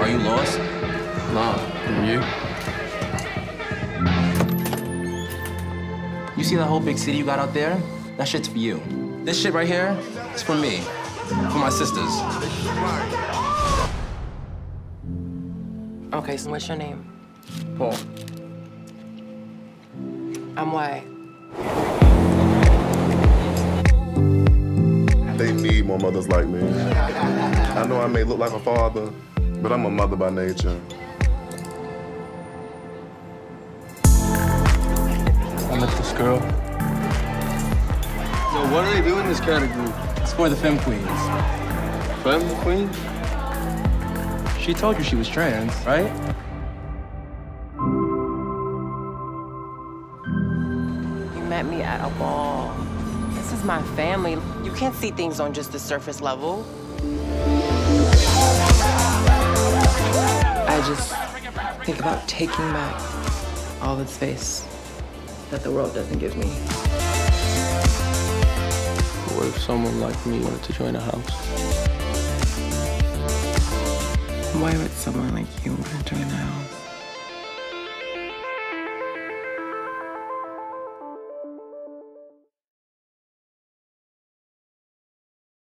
Are you lost? Nah, you? You see that whole big city you got out there? That shit's for you. This shit right here is for me, for my sisters. Okay, so what's your name? Paul. I'm Wye. They need more mothers like me. I know I may look like a father, but I'm a mother by nature. I met this girl. Yo, what do they do in this category? It's for the femme queens. Femme queen? She told you she was trans, right? Met me at a ball. This is my family. You can't see things on just the surface level. I just think about taking back all the space that the world doesn't give me. What if someone like me wanted to join a house? Why would someone like you want to join a house?